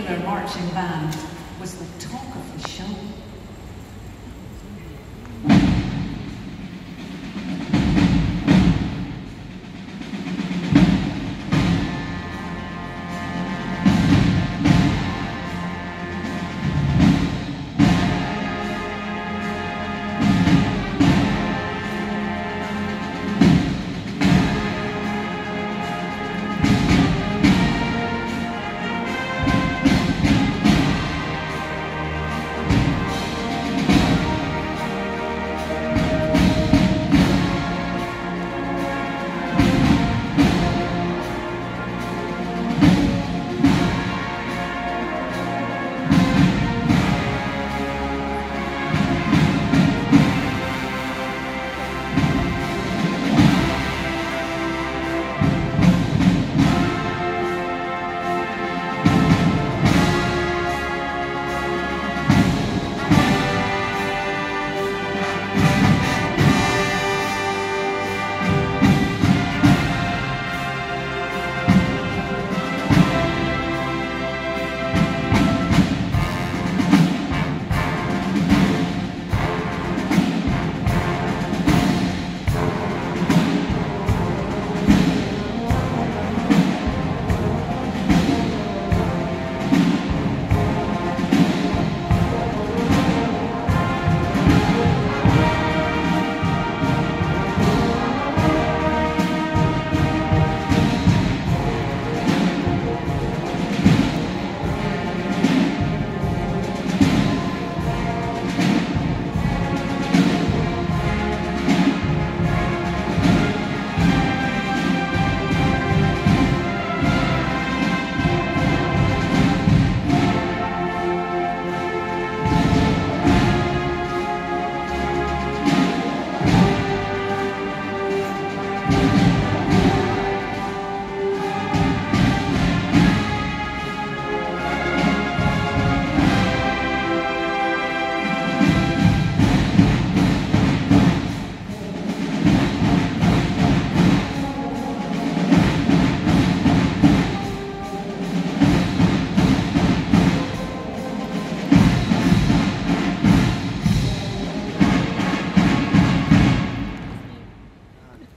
spectacular marching band was the talk of the show.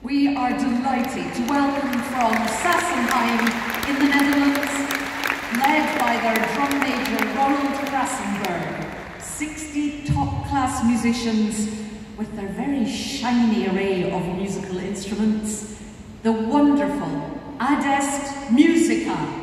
We are delighted to welcome from Sassenheim in the Netherlands, led by their drum major Ronald Krassenberg, 60 top-class musicians with their very shiny array of musical instruments, the wonderful Adest Musica.